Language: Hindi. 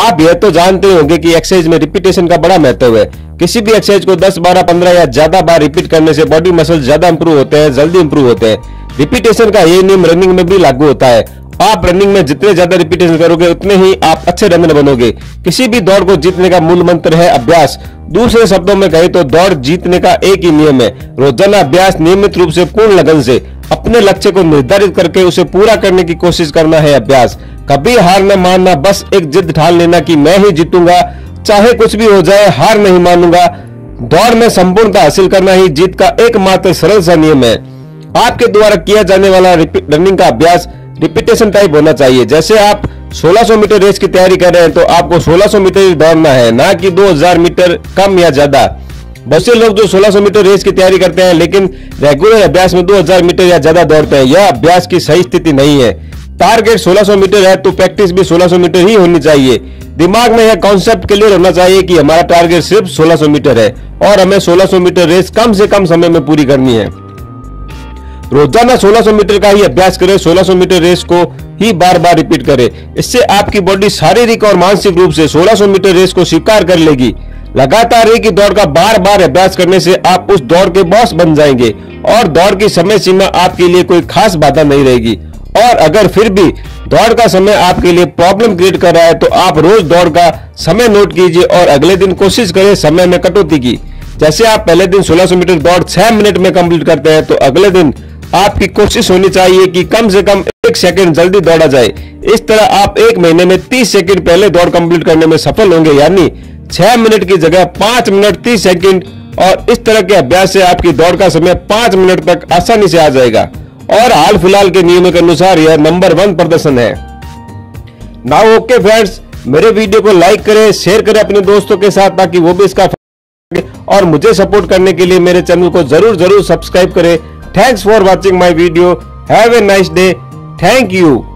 आप यह तो जानते होंगे कि एक्सरसाइज में रिपीटेशन का बड़ा महत्व है। किसी भी एक्सरसाइज को 10, 12, 15 या ज़्यादा बार रिपीट करने से बॉडी मसल ज़्यादा इंप्रूव होते हैं जल्दी इंप्रूव होते हैं। रिपीटेशन का ये नियम रनिंग में भी लागू होता है। आप रनिंग में जितने ज़्यादा रिपीटेशन करोगे उतने ही आप अच्छे रनर बनोगे। किसी भी दौड़ को जीतने का मूल मंत्र है अभ्यास। दूसरे शब्दों में कहे तो दौड़ जीतने का एक ही नियम है। रोज़ाना अभ्यास नियमित रूप से पूर्ण लगन से। अपने लक्ष्य को निर्धारित करके उसे पूरा करने की कोशिश करना है अभ्यास। कभी हार न मानना, बस एक जिद ठान लेना कि मैं ही जीतूँगा। चाहे कुछ भी हो जाए, हार नहीं मानूँगा। दौड़ में संपूर्णता हासिल करना ही जीत का एकमात्र सरल सा नियम है। आपके द्वारा किया जाने वाला रनिंग का अभ्यास रिपीटेशन टाइप होना चाहिए। जैसे आप 1600 मीटर रेस की तैयारी कर रहे हैं तो आपको 1600 मीटर दौड़ना है, ना कि 2000 मीटर कम या ज़्यादा। बहुत से लोग जो 1600 मीटर रेस की तैयारी करते हैं, लेकिन रेगुलर अभ्यास में 2000 मीटर या ज़्यादा दौड़ते हैं। यह अभ्यास की सही स्थिति नहीं है। टारगेट 1600 मीटर है तो प्रैक्टिस भी 1600 मीटर ही होनी चाहिए। दिमाग में यह कॉन्सेप्ट क्लियर होना चाहिए कि हमारा टारगेट सिर्फ़ 1600 मीटर है, और हमें 1600 मीटर रेस कम से कम समय में पूरी करनी है। रोज़ाना 1600 मीटर का ही अभ्यास करें 1600 मीटर रेस को ही बार बार रिपीट करें। इससे आपकी बॉडी शारीरिक और मानसिक रूप से 1600 मीटर रेस को स्वीकार कर लेगी। लगातार एक ही दौड़ का बार बार अभ्यास करने से आप उस दौड़ के बॉस बन जाएँगे और दौड़ की समय सीमा आपके लिए कोई खास बाधा नहीं रहेगी। और अगर फिर भी दौड़ का समय आपके लिए प्रॉब्लम क्रिएट कर रहा है तो आप रोज दौड़ का समय नोट कीजिए और अगले दिन कोशिश करें समय में कटौती की। जैसे आप पहले दिन 1600 मीटर दौड़ 6 मिनट में कंप्लीट करते हैं तो अगले दिन आपकी कोशिश होनी चाहिए कि कम से कम एक सेकंड जल्दी दौड़ा जाए। इस तरह आप एक महीने में 30 सेकंड पहले दौड़ कंप्लीट करने में सफल होंगे, यानी 6 मिनट की जगह पाँच मिनट 30 सेकंड, और इस तरह के अभ्यास से आपकी दौड़ का समय पाँच मिनट तक आसानी से आ जाएगा और हाल फ़िलहाल के नियमों के अनुसार यह नंबर वन प्रदर्शन है नाउ ओके फ्रेंड्स मेरे वीडियो को लाइक करें शेयर करें अपने दोस्तों के साथ ताकि वो भी इसका और मुझे सपोर्ट करने के लिए मेरे चैनल को ज़रूर ज़रूर सब्सक्राइब करें thanks for watching my video Have a nice day. Thank you.